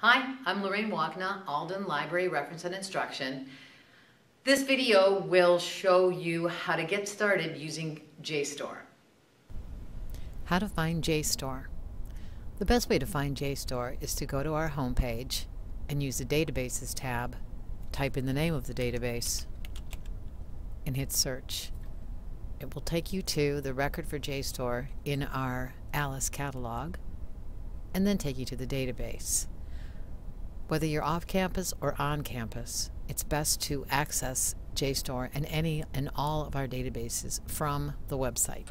Hi, I'm Lorraine Wagner, Alden Library Reference and Instruction. This video will show you how to get started using JSTOR. How to find JSTOR. The best way to find JSTOR is to go to our homepage and use the Databases tab, type in the name of the database, and hit search. It will take you to the record for JSTOR in our Alice catalog, and then take you to the database. Whether you're off campus or on campus, it's best to access JSTOR and any and all of our databases from the website.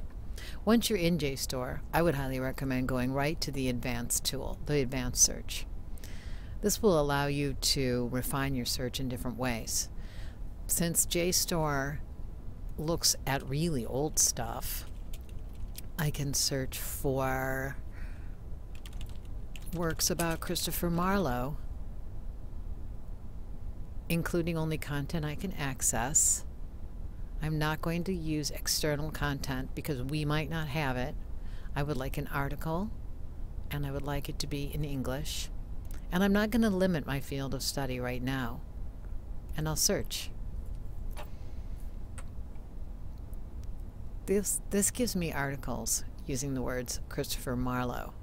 Once you're in JSTOR, I would highly recommend going right to the advanced tool, the advanced search. This will allow you to refine your search in different ways. Since JSTOR looks at really old stuff, I can search for works about Christopher Marlowe including only content I can access. I'm not going to use external content because we might not have it. I would like an article and I would like it to be in English. And I'm not going to limit my field of study right now. And I'll search. This, this gives me articles using the words Christopher Marlowe.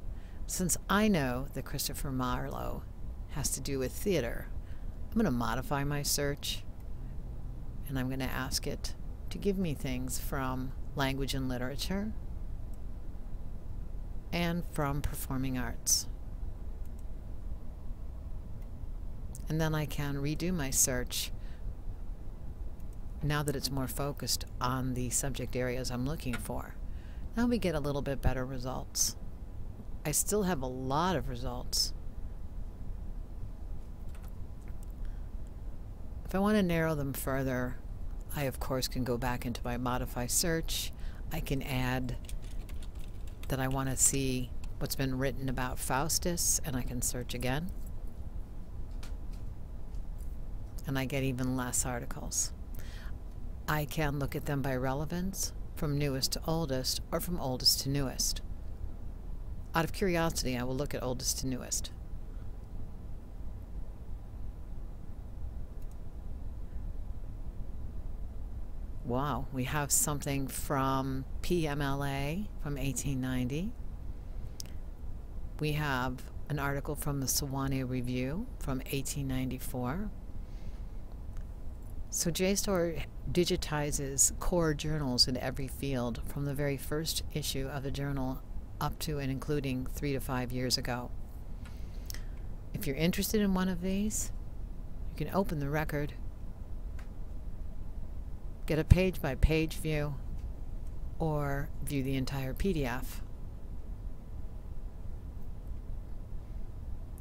Since I know that Christopher Marlowe has to do with theater, I'm going to modify my search and I'm going to ask it to give me things from language and literature and from performing arts. And then I can redo my search now that it's more focused on the subject areas I'm looking for. Now we get a little bit better results. I still have a lot of results If I want to narrow them further, I of course can go back into my modify search. I can add that I want to see what's been written about Faustus and I can search again. And I get even less articles. I can look at them by relevance, from newest to oldest, or from oldest to newest. Out of curiosity, I will look at oldest to newest. Wow, we have something from PMLA from 1890. We have an article from the Sewanee Review from 1894. So JSTOR digitizes core journals in every field from the very first issue of the journal up to and including three to five years ago. If you're interested in one of these, you can open the record get a page by page view, or view the entire PDF.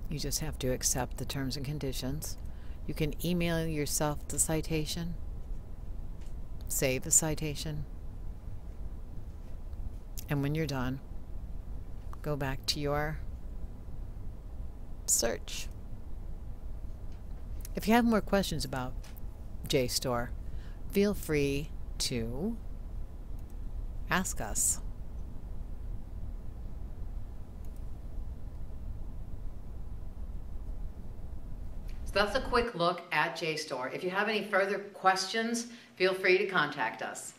You just have to accept the terms and conditions. You can email yourself the citation, save the citation, and when you're done, go back to your search. If you have more questions about JSTOR, feel free to ask us. So that's a quick look at JSTOR. If you have any further questions, feel free to contact us.